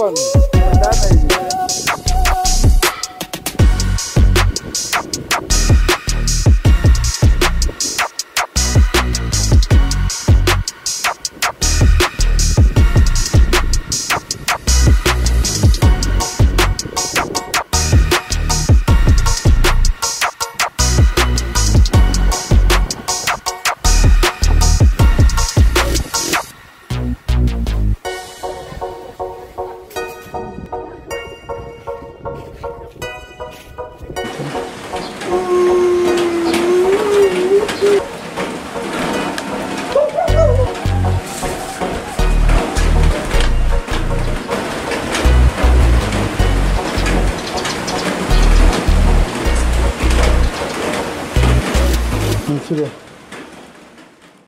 Persiapan. 김치를